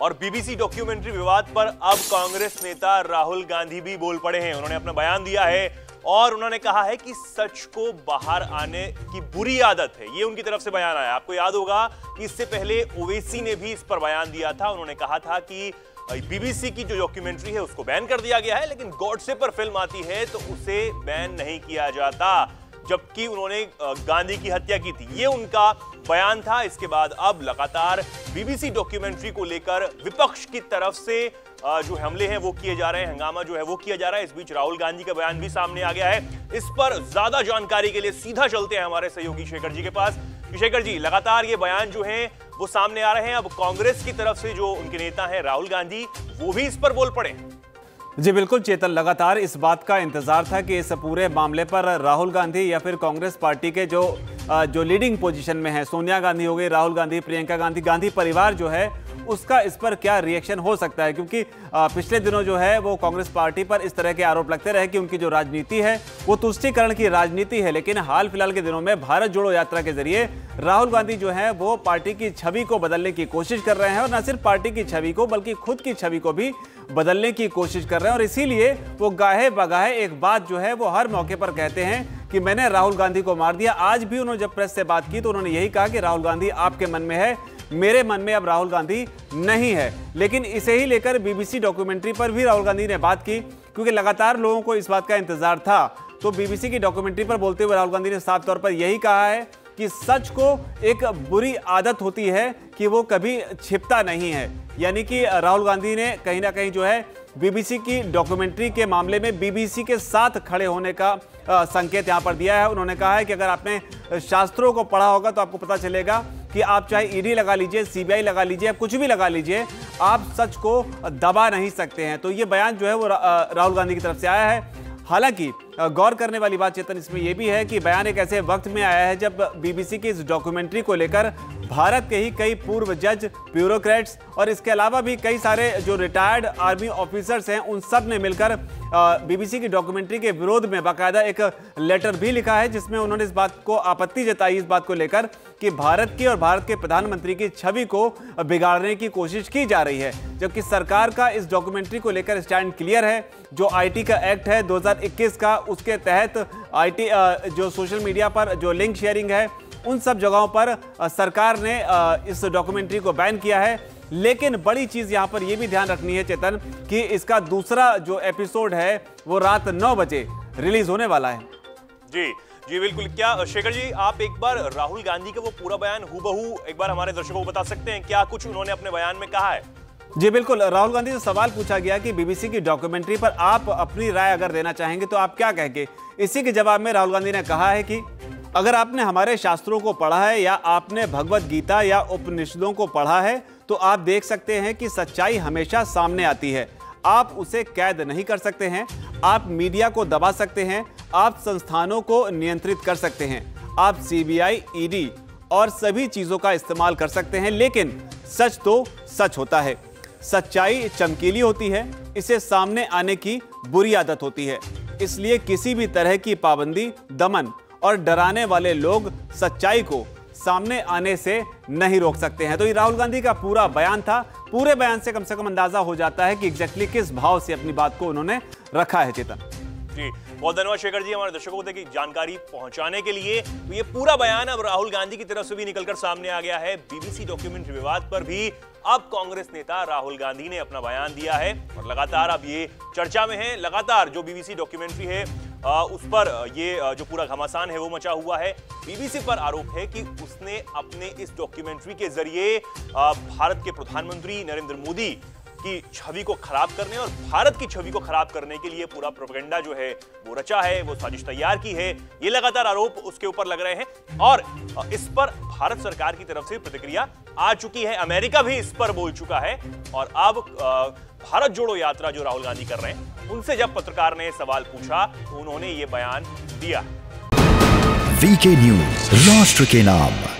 और BBC documentary विवाद पर अब कांग्रेस नेता राहुल गांधी भी बोल पड़े हैं। उन्होंने अपना बयान दिया है और उन्होंने कहा है कि सच को बाहर आने की बुरी आदत है। ये उनकी तरफ़ से बयान आया। आपको याद होगा कि इससे पहले ओवैसी ने भी इस पर बयान दिया था। उन्होंने कहा था कि बीबीसी की जो डॉक्यूमेंट्री है उसको बैन कर दिया गया है, लेकिन गॉडसे पर फ़िल्म आती है तो उसे बैन नहीं किया जाता, जबकि उन्होंने गांधी की हत्या की थी। ये उनका बयान था। इसके बाद अब लगातार बीबीसी डॉक्यूमेंट्री को लेकर विपक्ष की तरफ़ से जो हमले हैं वो किए जा रहे हैं, हंगामा जो है वो किया जा रहा है। इस बीच राहुल गांधी का बयान भी सामने आ गया है। इस पर ज़्यादा जानकारी के लिए सीधा चलते हैं हमारे सहयोगी शेखर जी के पास। शेखर जी, लगातार ये बयान जो है, वो सामने आ रहे हैं। अब कांग्रेस की तरफ़ से जो उनके नेता हैं, राहुल गांधी, वो भी इस पर बोल पड़े जी बिल्कुल, चेतन, लगातार इस बात का इंतज़ार था कि इस पूरे मामले पर राहुल गांधी या फिर कांग्रेस पार्टी के जो जो लीडिंग पोजीशन में है, सोनिया गांधी हो गई राहुल गांधी, प्रियंका गांधी गांधी परिवार जो है, उसका इस पर क्या रिएक्शन हो सकता है? क्योंकि पिछले दिनों जो है, वो कांग्रेस पार्टी पर इस तरह के आरोप लगते रहे कि उनकी जो राजनीति है, वो तुष्टिकरण की राजनीति है। लेकिन हाल फ़िलहाल के दिनों में भारत जोड़ो यात्रा के ज़रिए राहुल गांधी जो है, वो पार्टी की छवि को बदलने की कोशिश कर रहे हैं और न सिर्फ़ पार्टी की छवि को, बल्कि खुद की छवि को भी बदलने की कोशिश कर रहे हैं। और इसीलिए वो गाहे बगाहे एक बात जो है, वो हर मौके पर कहते हैं कि मैंने राहुल गांधी को मार दिया। आज भी उन्होंने जब प्रेस से बात की तो उन्होंने यही कहा कि राहुल गांधी आपके मन में है, मेरे मन में अब राहुल गांधी नहीं है। लेकिन इसे ही लेकर बीबीसी डॉक्यूमेंट्री पर भी राहुल गांधी ने बात की, क्योंकि लगातार लोगों को इस बात का इंतज़ार था। तो बीबीसी की डॉक्यूमेंट्री पर बोलते हुए राहुल गांधी ने साफ़ तौर पर यही कहा है कि सच को एक बुरी आदत होती है कि वो कभी छिपता नहीं है। यानी कि राहुल गांधी ने कहीं ना कहीं जो है बीबीसी की डॉक्यूमेंट्री के मामले में बीबीसी के साथ खड़े होने का संकेत यहाँ पर दिया है। उन्होंने कहा है कि अगर आपने शास्त्रों को पढ़ा होगा तो आपको पता चलेगा कि आप चाहे ईडी लगा लीजिए, सीबीआई लगा लीजिए कुछ भी लगा लीजिए, आप सच को दबा नहीं सकते हैं। तो ये बयान जो है वो राहुल गांधी की तरफ़ से आया है। हालाँकि गौर करने वाली बात चेतन इसमें यह भी है कि बयान एक ऐसे वक्त में आया है जब बीबीसी की इस डॉक्यूमेंट्री को लेकर भारत के ही कई पूर्व जज, ब्यूरोक्रेट्स और इसके अलावा भी कई सारे जो रिटायर्ड आर्मी ऑफिसर्स हैं, उन सबने मिलकर बीबीसी की डॉक्यूमेंट्री के विरोध में बाकायदा एक लेटर भी लिखा है, जिसमें उन्होंने इस बात को आपत्ति जताई, इस बात को लेकर कि भारत की और भारत के प्रधानमंत्री की छवि को बिगाड़ने की कोशिश की जा रही है, जबकि सरकार का इस डॉक्यूमेंट्री को लेकर स्टैंड क्लियर है, जो आईटी का एक्ट है 2021 का उसके तहत आईटी जो सोशल मीडिया पर जो लिंक शेयरिंग है, उन सब जगहों पर सरकार ने इस डॉक्यूमेंट्री को बैन किया है। लेकिन बड़ी चीज़ यहाँ पर यह भी ध्यान रखनी है, चेतन, कि इसका दूसरा जो एपिसोड है, वो रात नौ बजे रिलीज़ होने वाला है। जी जी, बिल्कुल। क्या, शेखर जी, आप एक बार राहुल गांधी का वो पूरा बयान हूबहू एक बार हमारे दर्शकों को बता सकते हैं? क्या कुछ उन्होंने अपने बयान में कहा है? जी बिल्कुल राहुल गांधी से सवाल पूछा गया कि बीबीसी की डॉक्यूमेंट्री पर आप अपनी राय अगर देना चाहेंगे तो आप क्या कहेंगे? इसी के जवाब में राहुल गांधी ने कहा है कि अगर आपने हमारे शास्त्रों को पढ़ा है या आपने भगवत गीता या उपनिषदों को पढ़ा है तो आप देख सकते हैं कि सच्चाई हमेशा सामने आती है। आप उसे कैद नहीं कर सकते हैं आप मीडिया को दबा सकते हैं आप संस्थानों को नियंत्रित कर सकते हैं आप सीबीआई, ईडी और सभी चीज़ों का इस्तेमाल कर सकते हैं लेकिन सच तो सच होता है। सच्चाई चमकीली होती है, इसे सामने आने की बुरी आदत होती है। इसलिए किसी भी तरह की पाबंदी, दमन और डराने वाले लोग सच्चाई को सामने आने से नहीं रोक सकते हैं। तो ये राहुल गांधी का पूरा बयान था। पूरे बयान से कम से कम अंदाज़ा हो जाता है कि एग्जैक्टली किस भाव से अपनी बात को उन्होंने रखा है, चेतन। जी बहुत धन्यवाद शेखर जी हमारे दर्शकों को जानकारी पहुँचाने के लिए। तो ये पूरा बयान अब राहुल गांधी की तरफ़ से भी निकलकर सामने आ गया है। बीबीसी डॉक्यूमेंट्री विवाद पर भी अब कांग्रेस नेता राहुल गांधी ने अपना बयान दिया है और लगातार अब ये चर्चा में है। लगातार जो बीबीसी डॉक्यूमेंट्री है आ, उस पर ये जो पूरा घमासान है वो मचा हुआ है। बीबीसी पर आरोप है कि उसने अपने इस डॉक्यूमेंट्री के ज़रिए भारत के प्रधानमंत्री नरेंद्र मोदी की छवि को खराब करने और भारत की छवि को खराब करने के लिए पूरा प्रोपेगेंडा जो है, वो रचा है, वो साजिश तैयार की है। ये लगातार आरोप उसके ऊपर लग रहे हैं और इस पर भारत सरकार की तरफ़ से प्रतिक्रिया आ चुकी है। अमेरिका भी इस पर बोल चुका है और अब भारत जोड़ो यात्रा जो राहुल गांधी कर रहे हैं, उनसे जब पत्रकार ने सवाल पूछा तो उन्होंने ये बयान दिया। वीके न्यूज़ राष्ट्र के नाम।